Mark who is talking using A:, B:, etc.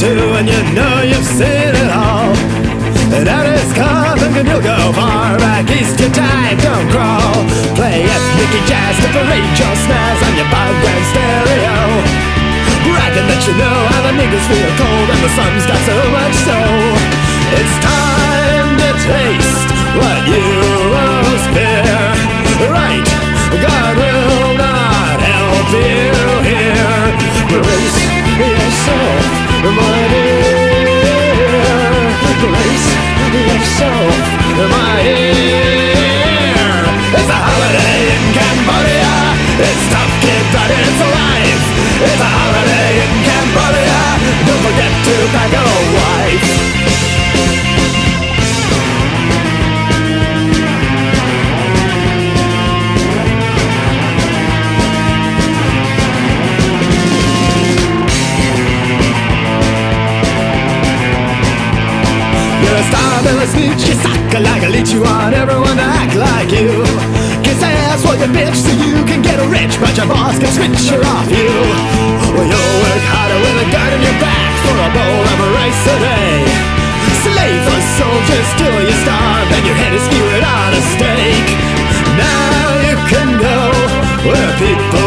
A: too, and you know you've seen it all. And that is coming, and you'll go far back east. Your time don't crawl. Play ethnic jazz to parade your snares on your background stereo. Bragging that you know how the niggas feel cold and the sun's got so much so. It's time to taste dear. Brace yourself, You're a star, Billy Snooch, you suck like a leech You want everyone to act like you. Kiss ass while you bitch so you can get rich But your boss can switch her off you. Well, you'll work harder with a gun in your back For a bowl of rice a day. Slave for soldiers till you starve And your head is skewered on a stake. Now you can go where people